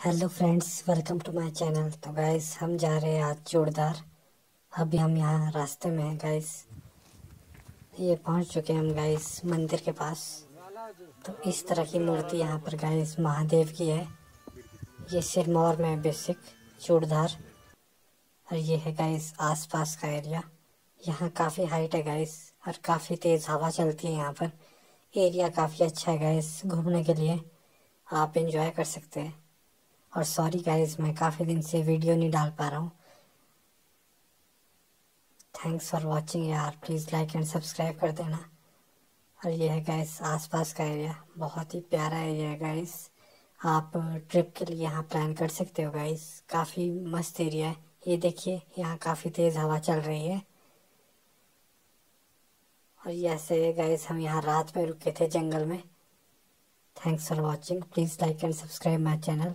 Hello friends welcome to my channel तो guys हम जा रहे हैं आज जोरदार। अभी हम यहाँ रास्ते में हैं गाइस ये पहुँच चुके हैं हम गाइस मंदिर के पास। तो इस तरह की मूर्ति यहाँ पर गाइस महादेव की है। ये सिरमौर में बेसिक चूड़धार और ये है गाइस आसपास का एरिया यहाँ काफ़ी हाइट है गाइस और काफ़ी तेज़ हवा चलती है यहाँ पर। एरिया काफ़ी अच्छा है गाइस घूमने के लिए। आप इंजॉय कर सकते हैं। और सॉरी गाइस मैं काफ़ी दिन से वीडियो नहीं डाल पा रहा हूँ। थैंक्स फॉर वाचिंग यार प्लीज़ लाइक एंड सब्सक्राइब कर देना। और ये है गाइस आसपास का एरिया बहुत ही प्यारा एरिया है गाइस आप ट्रिप के लिए यहाँ प्लान कर सकते हो गाइस काफ़ी मस्त एरिया है। ये देखिए, यहाँ काफ़ी तेज़ हवा चल रही है। और ऐसे गाइस हम यहाँ रात में रुके थे जंगल में। Thanks for watching please like and subscribe my channel